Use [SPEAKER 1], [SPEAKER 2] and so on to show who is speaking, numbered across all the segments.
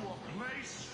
[SPEAKER 1] to a place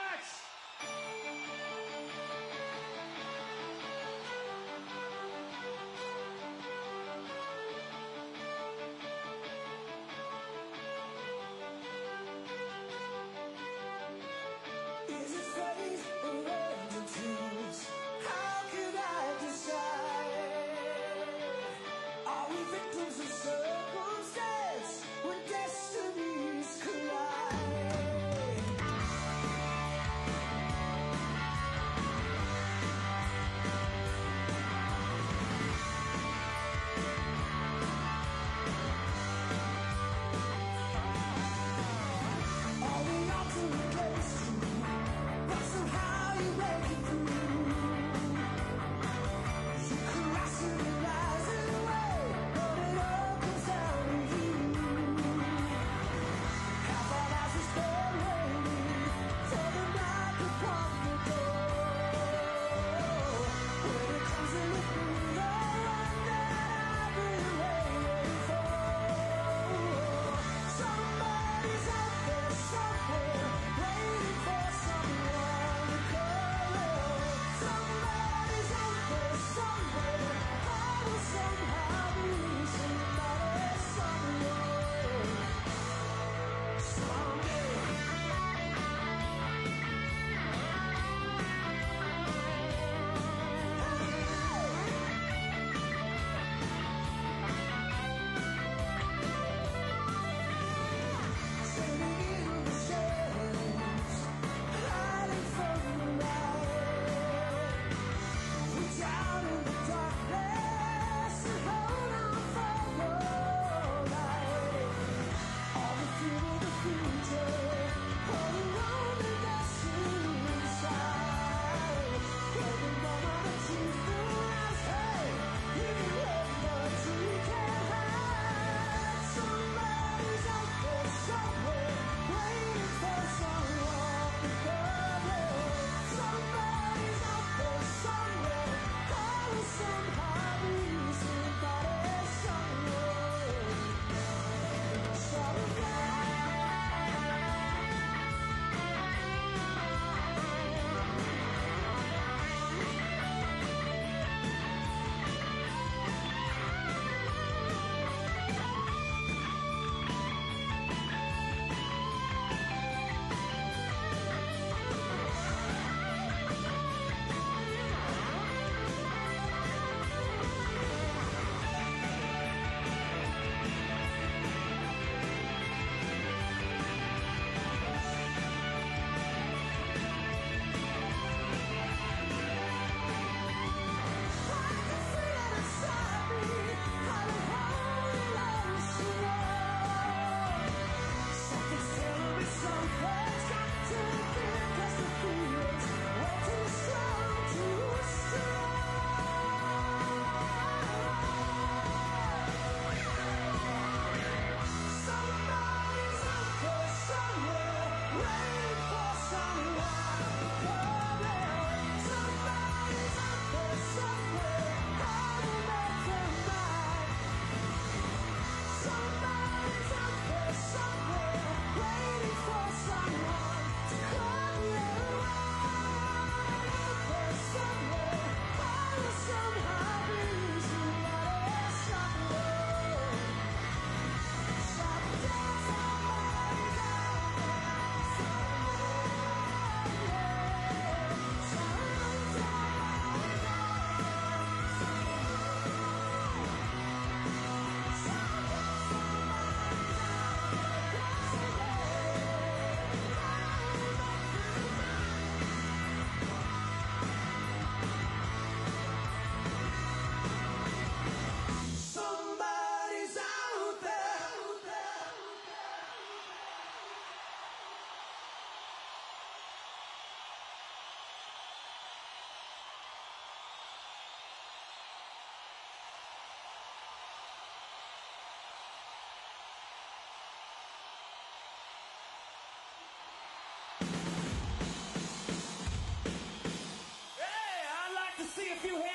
[SPEAKER 2] To see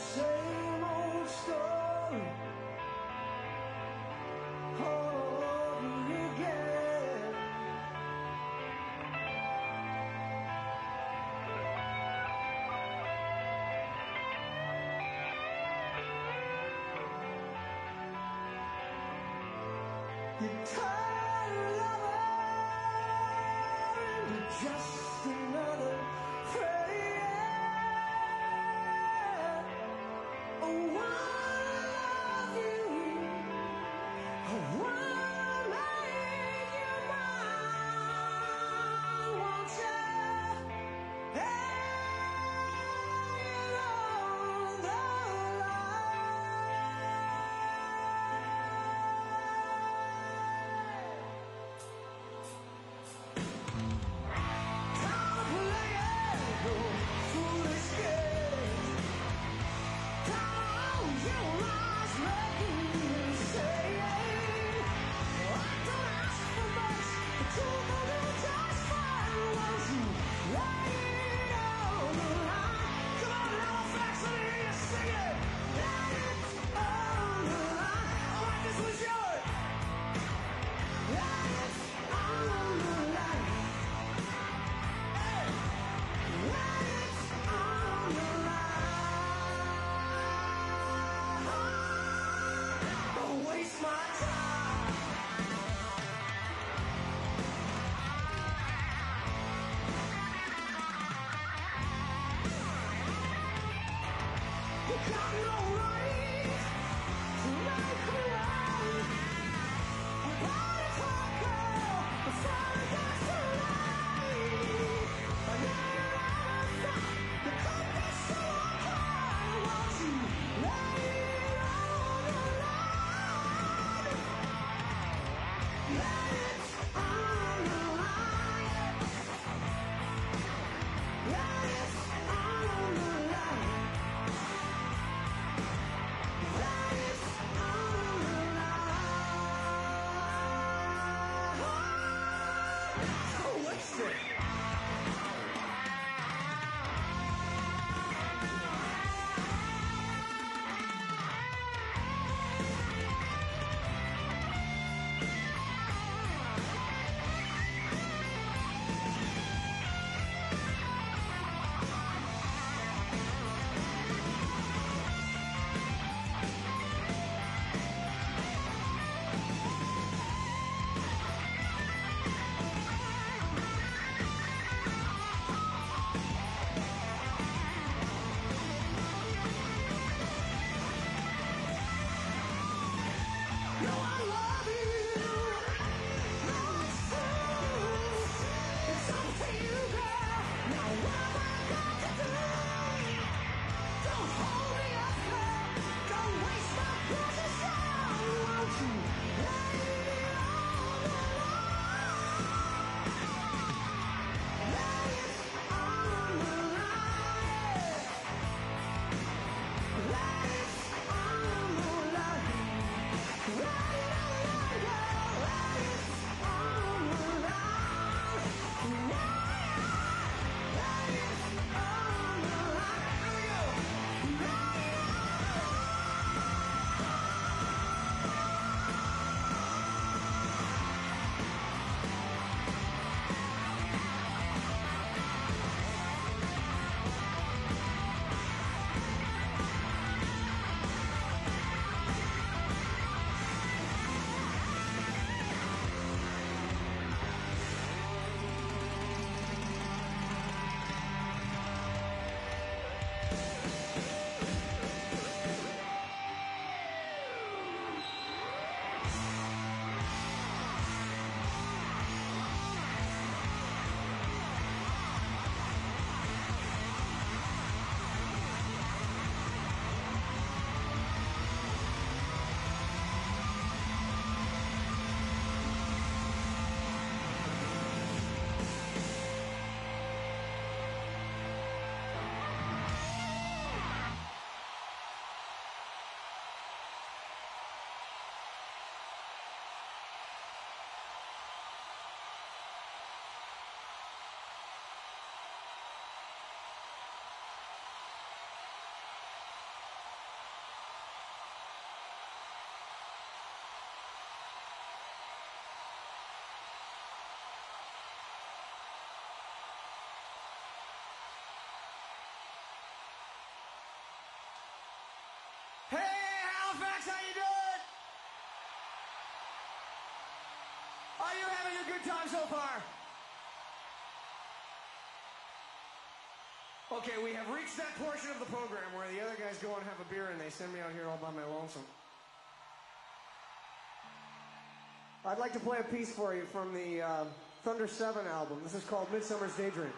[SPEAKER 2] same old story all over again. You're tired of
[SPEAKER 3] you're just enough. Are you having a good time so far? Okay, we have reached that portion of the program where the other guys go and have a beer and they send me out here all by my lonesome. I'd like to play a piece for you from the uh, Thunder 7 album. This is called Midsummer's Daydream.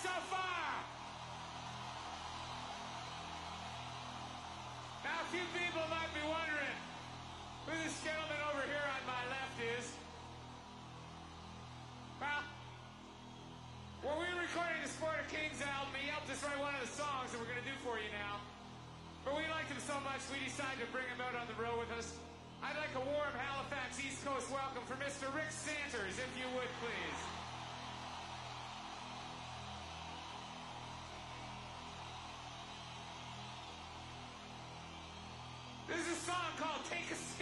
[SPEAKER 3] It's on! Now, a few people might be wondering who this gentleman over here on my left is. Well, when we were recording the Sport of Kings album, he helped us write one of the songs that we're going to do for you now. But we liked him so much, we decided to bring him out on the road with us. I'd like a warm Halifax East Coast welcome for Mr. Rick Santers, if you would, please. song called Take a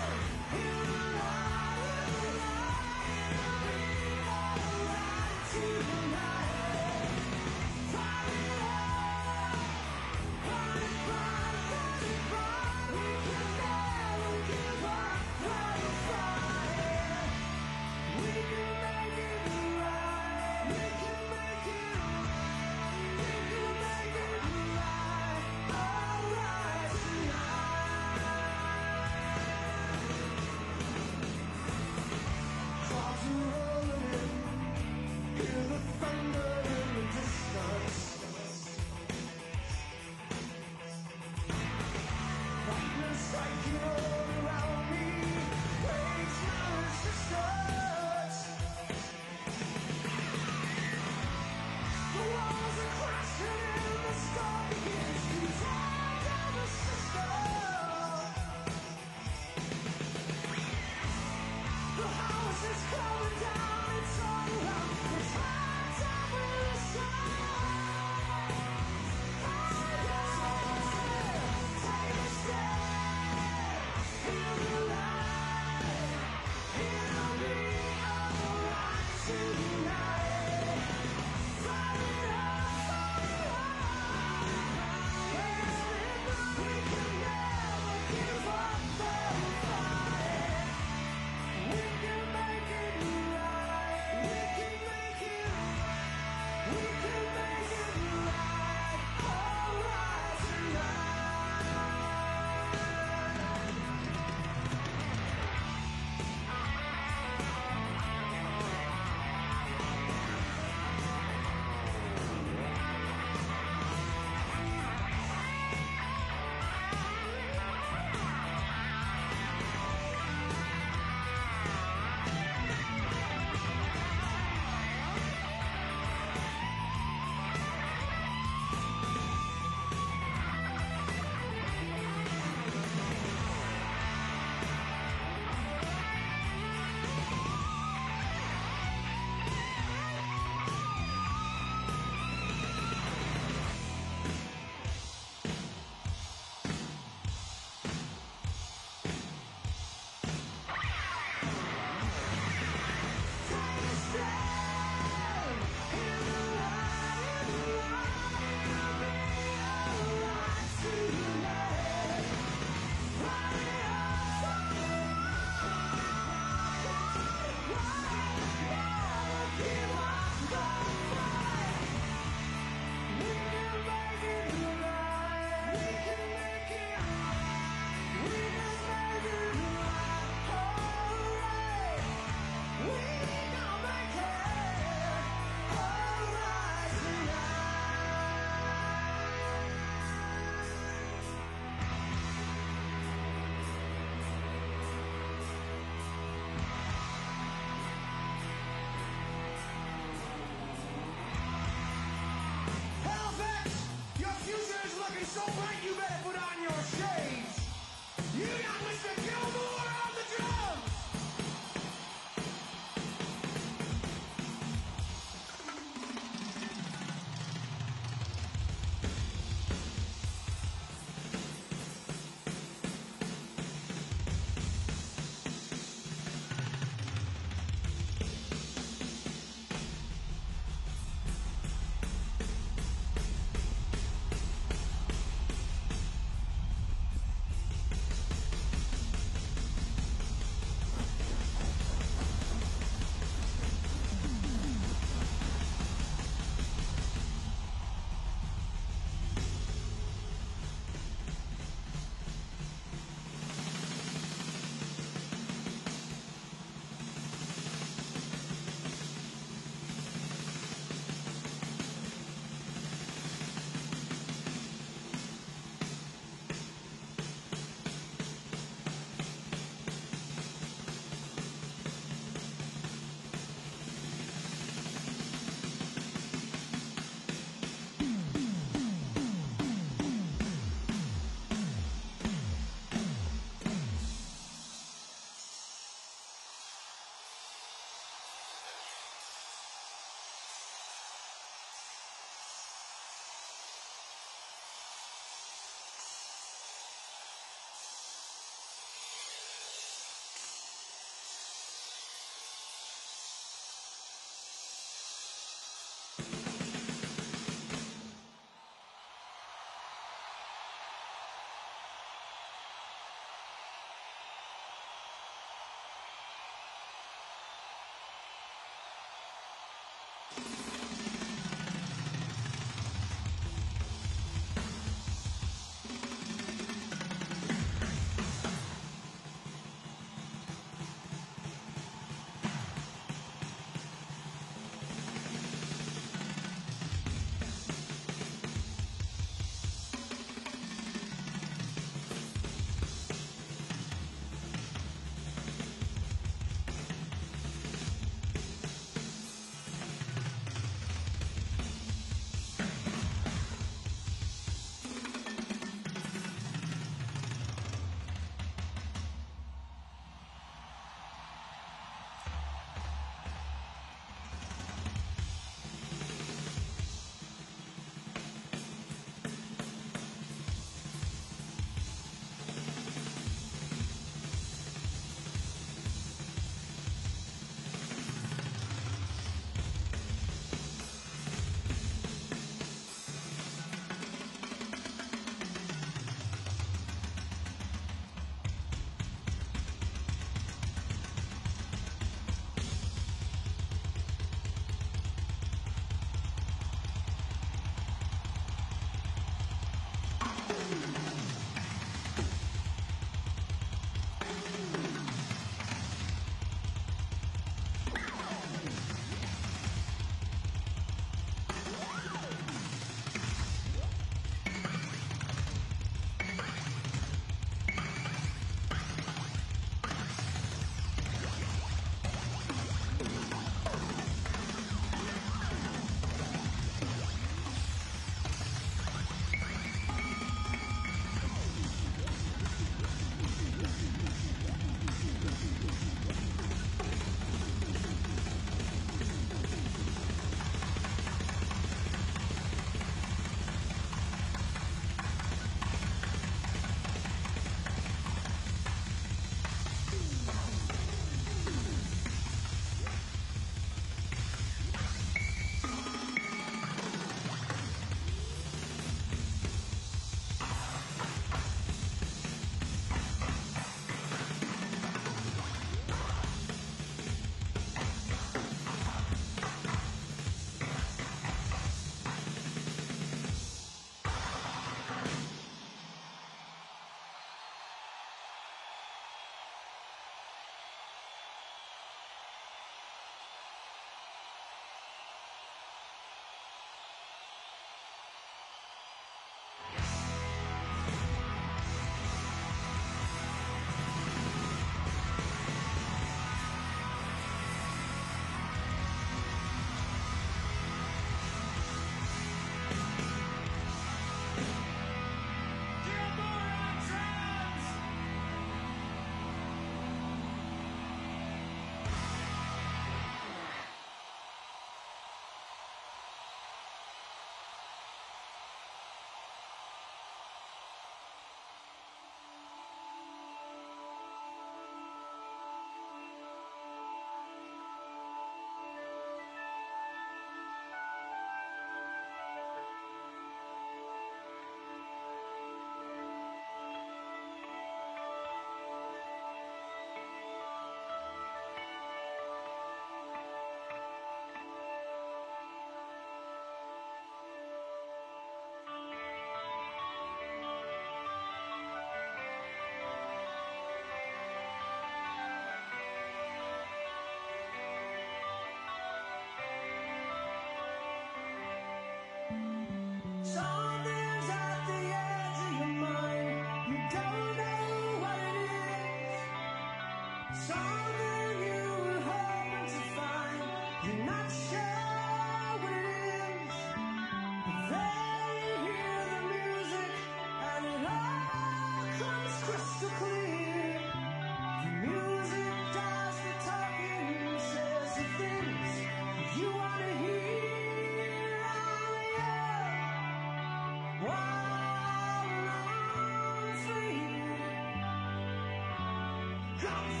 [SPEAKER 4] Come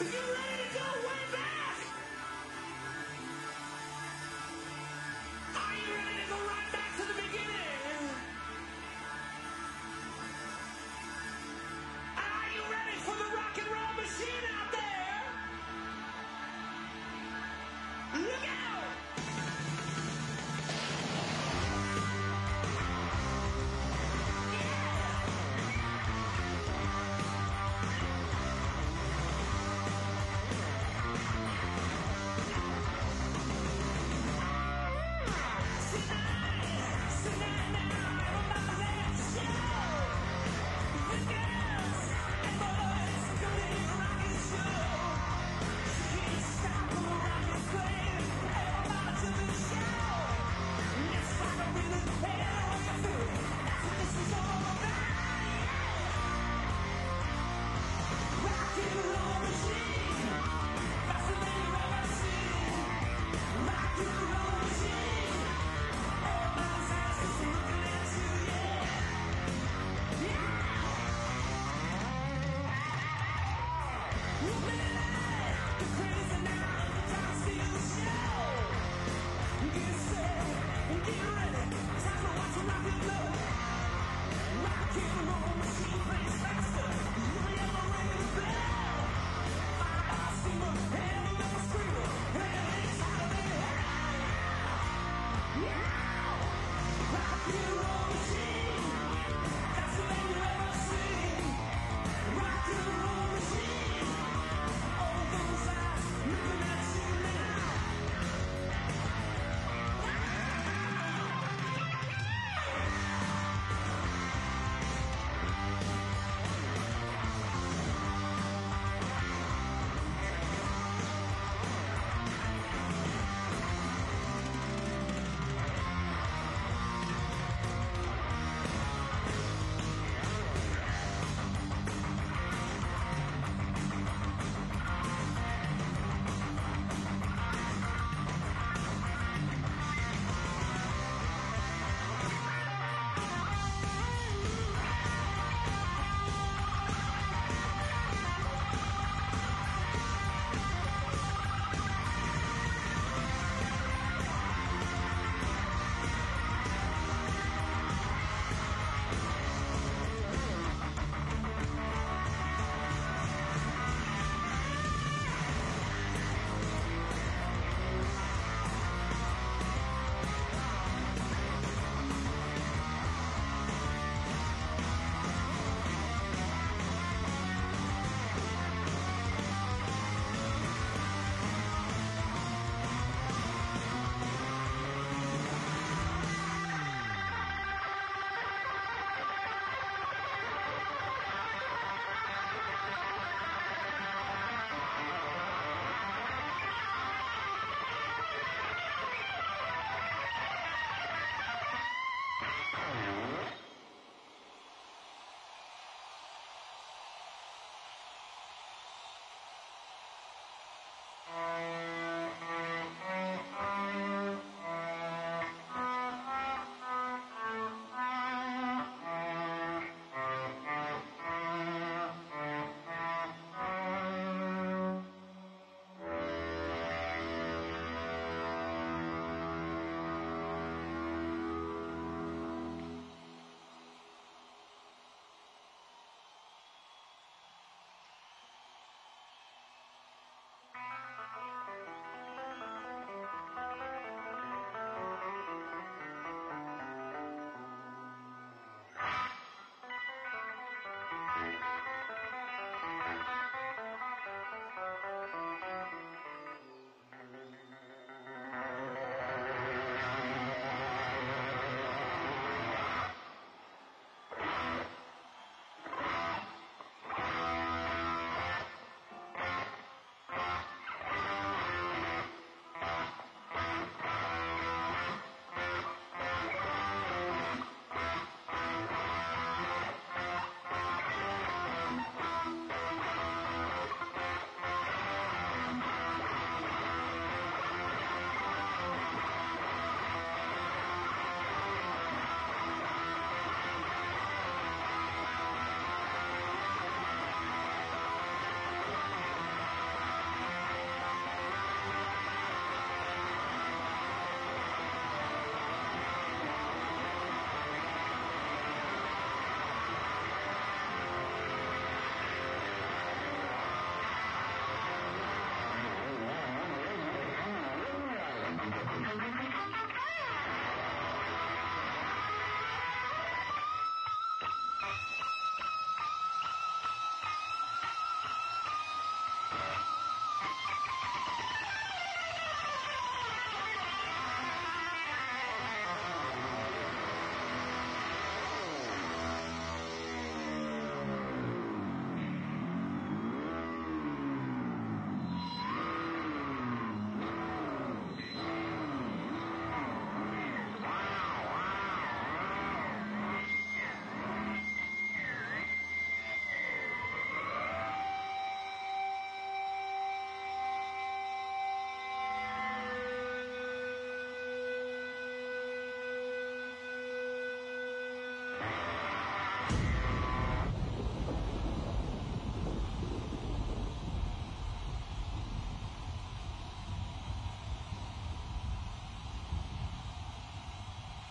[SPEAKER 4] You ready to go way back.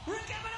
[SPEAKER 4] Rick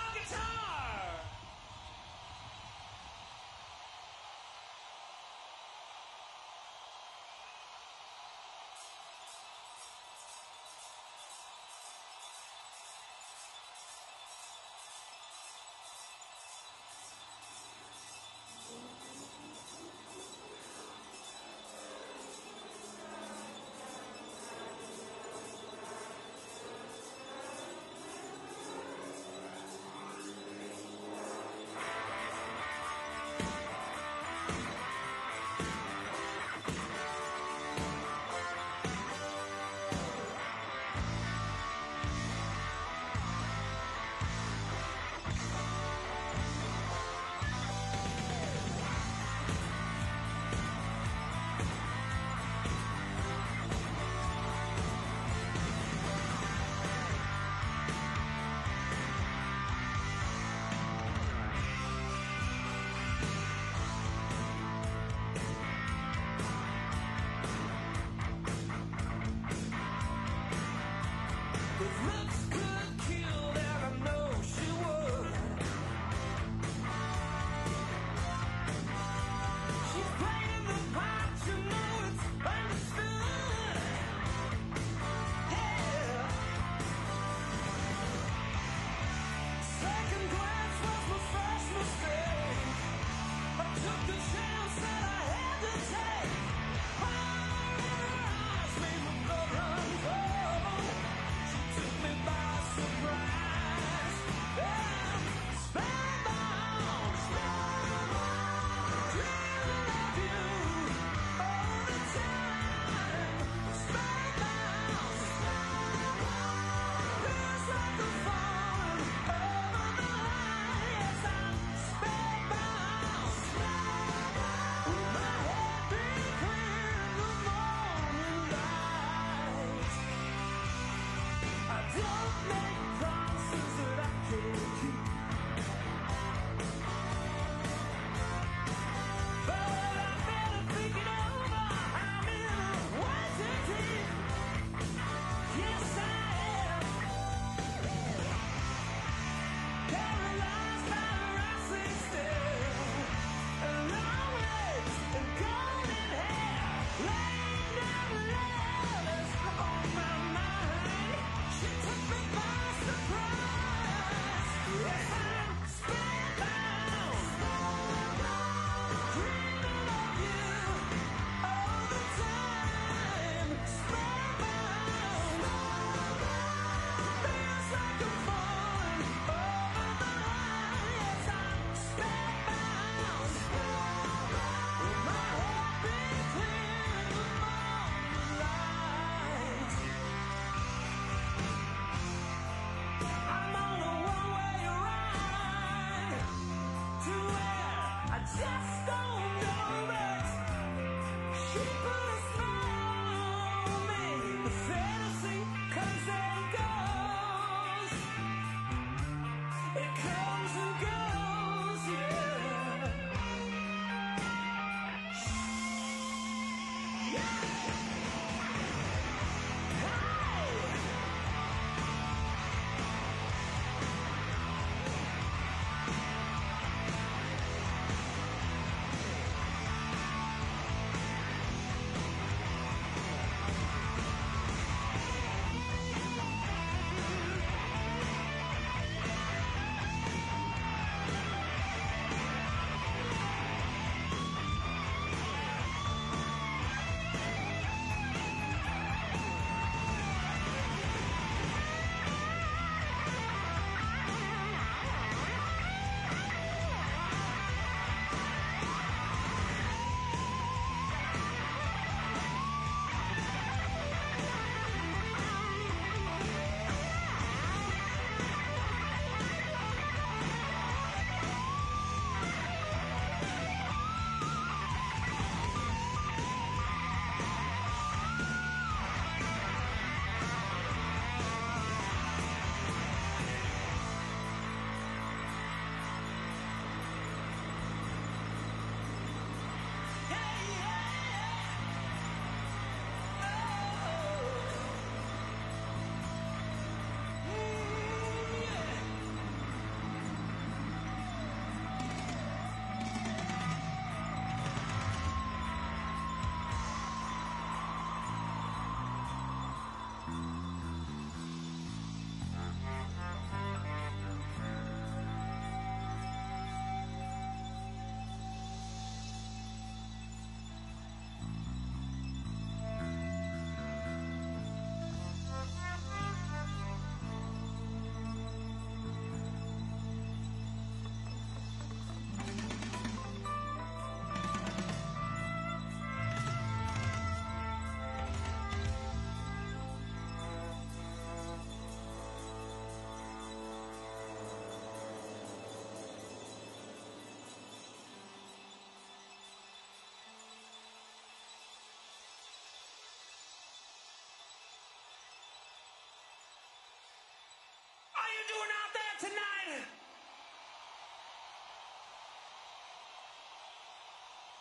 [SPEAKER 4] are you doing out there tonight?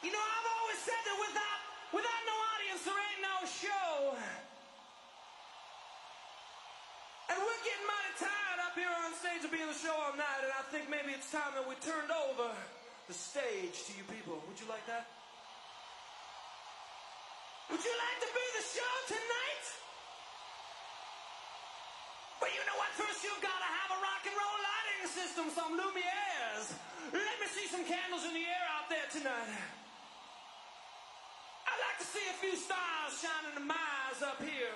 [SPEAKER 3] You know, I've always said that without without no audience, there ain't no show. And we're getting mighty tired up here on stage of being the show all night, and I think maybe it's time that we turned over the stage to you people. Would you like that? Would you like to be the show tonight? First, you've got to have a rock and roll lighting system, some Lumieres. Let me see some candles in the air out there tonight. I'd like to see a few stars shining in my eyes up here.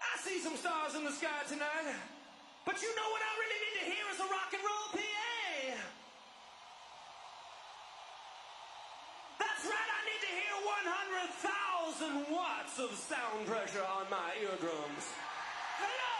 [SPEAKER 3] I see some stars in the sky tonight. But you know what I really need to hear is a rock and roll PA. That's right, I need to hear 100,000 watts of sound pressure on my eardrums. Hello!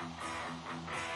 [SPEAKER 5] すごい!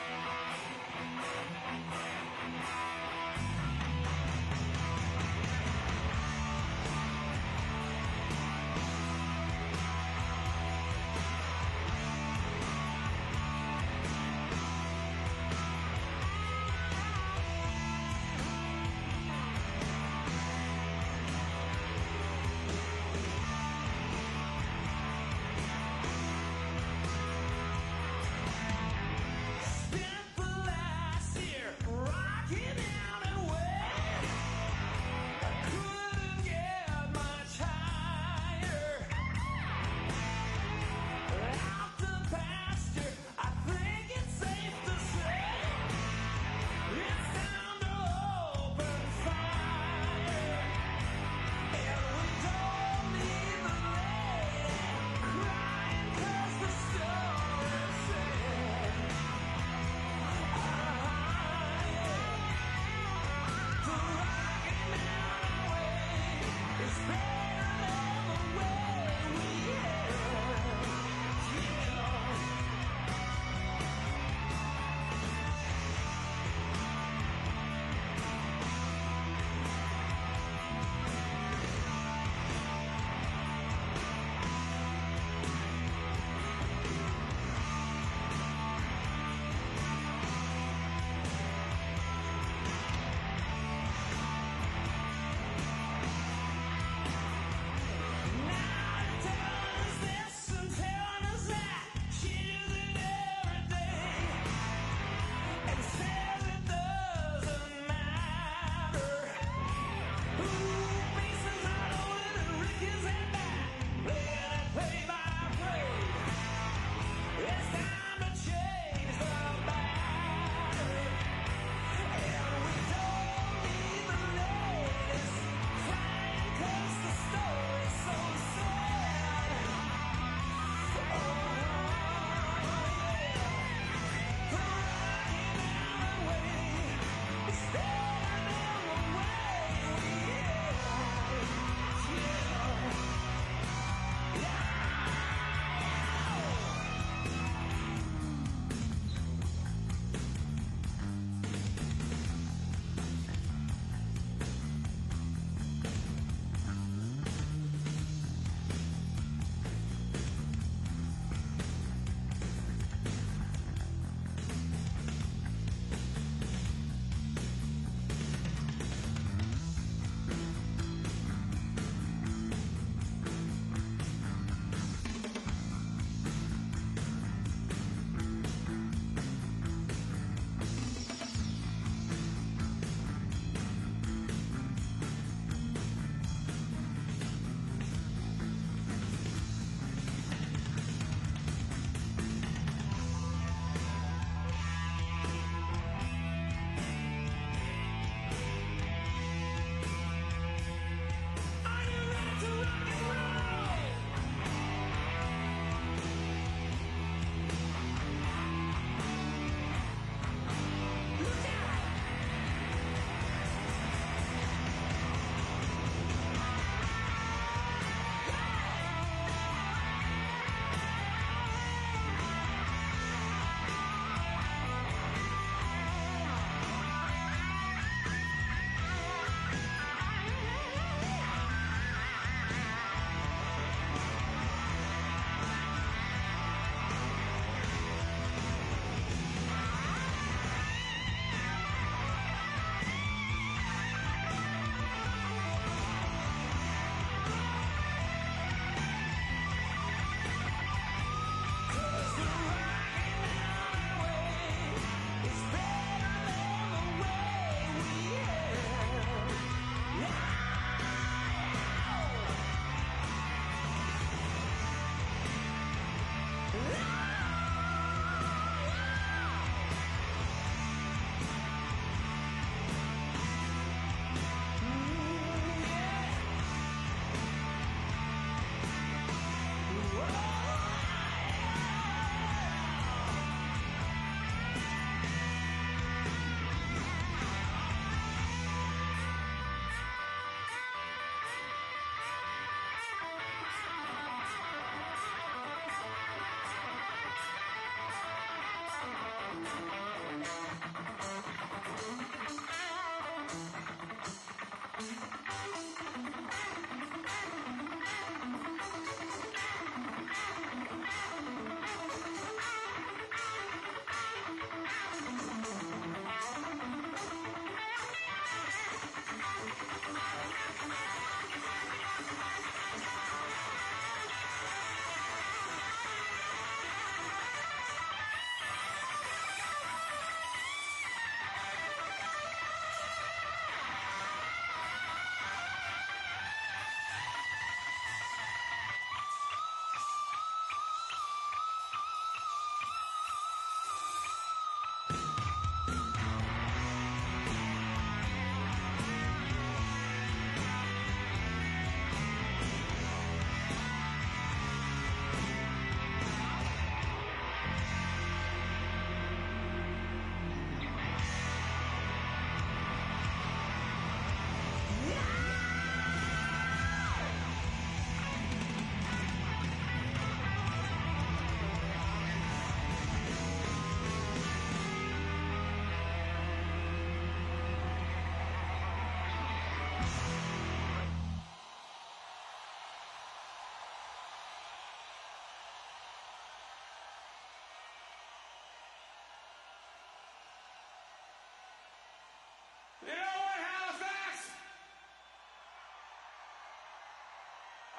[SPEAKER 5] You
[SPEAKER 3] know what, Halifax?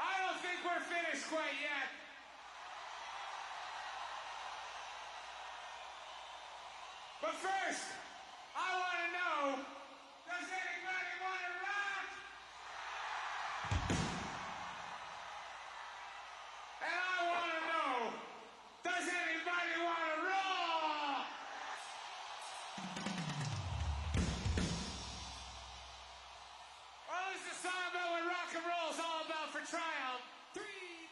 [SPEAKER 3] I don't think we're finished quite yet. But first, Samba and rock and roll is all about for triumph. Three.